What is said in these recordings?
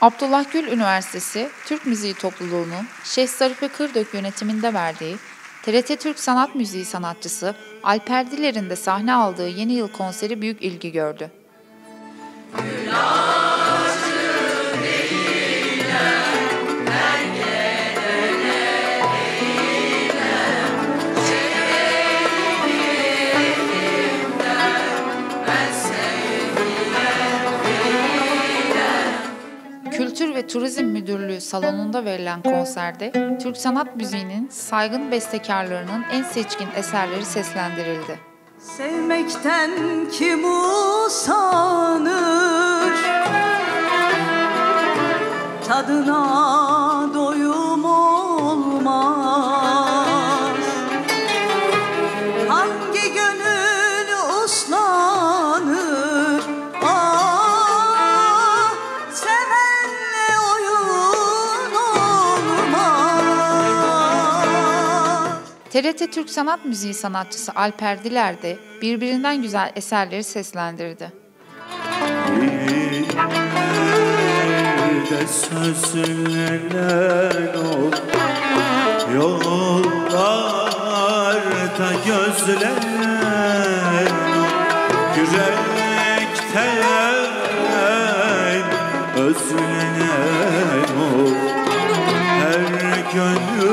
Abdullah Gül Üniversitesi Türk Müziği Topluluğu'nun Şeyh Zarife Kırdök yönetiminde verdiği TRT Türk Sanat Müziği sanatçısı Alper Diler'in de sahne aldığı yeni yıl konseri büyük ilgi gördü. Kültür ve Turizm Müdürlüğü salonunda verilen konserde Türk sanat müziğinin saygın bestekarlarının en seçkin eserleri seslendirildi. Sevmekten kim usanır TRT Türk Sanat Müziği sanatçısı Alper Diler de birbirinden güzel eserleri seslendirdi. de sözlerden ol Yollarda gözler Yürekten özlenen ol Her gönülde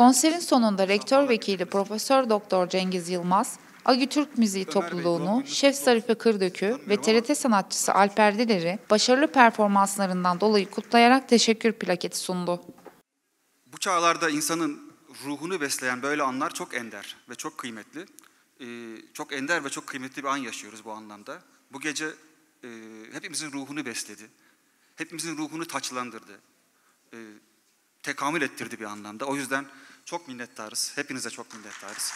Konserin sonunda rektör vekili Profesör Doktor Cengiz Yılmaz, Agü Türk Müziği Topluluğu'nu, Şef Zarife Kırdök'ü ve TRT sanatçısı Alper Diler'i başarılı performanslarından dolayı kutlayarak teşekkür plaketi sundu. Bu çağlarda insanın ruhunu besleyen böyle anlar çok ender ve çok kıymetli. Ee, çok ender ve çok kıymetli bir an yaşıyoruz bu anlamda. Bu gece e, hepimizin ruhunu besledi. Hepimizin ruhunu taçlandırdı. Ee, tekamül ettirdi bir anlamda. O yüzden çok minnettarız. Hepinize çok minnettarız.